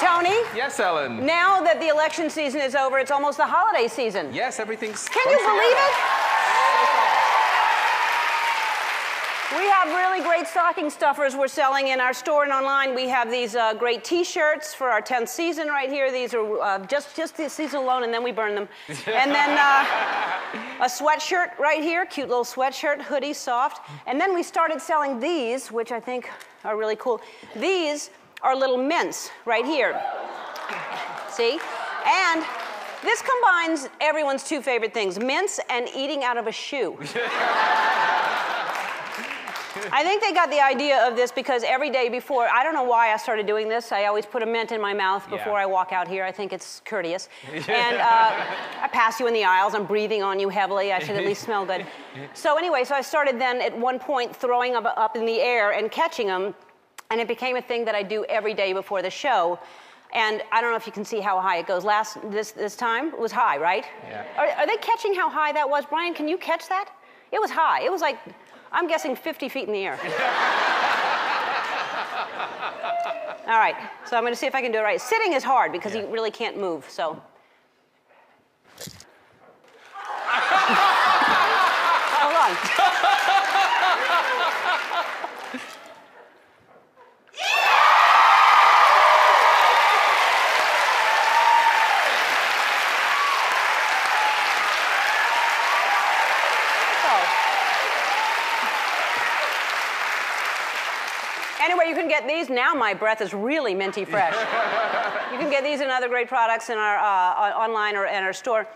Tony, Yes, Ellen. now that the election season is over, it's almost the holiday season. Yes, everything's. Can you believe it? We have really great stocking stuffers we're selling in our store and online. We have these uh, great T-shirts for our 10th season right here. These are uh, just just this season alone, and then we burn them. and then uh, a sweatshirt right here, cute little sweatshirt, hoodie, soft. And then we started selling these, which I think are really cool. These are little mints right here. See? And this combines everyone's two favorite things mints and eating out of a shoe. I think they got the idea of this because every day before, I don't know why I started doing this. I always put a mint in my mouth before Yeah. I walk out here. I think it's courteous. and uh, I pass you in the aisles. I'm breathing on you heavily. I should at least smell good. So, anyway, so I started then at one point throwing them up in the air and catching them. And it became a thing that I do every day before the show. And I don't know if you can see how high it goes. Last this this time it was high, right? Yeah. Are, are they catching how high that was, Brian? Can you catch that? It was high. It was like I'm guessing 50 feet in the air. All right. So I'm going to see if I can do it right. Sitting is hard because Yeah. you really can't move. So. Hold on. Anyway, you can get these. Now my breath is really minty fresh. you can get these and other great products in our uh, online or in our store.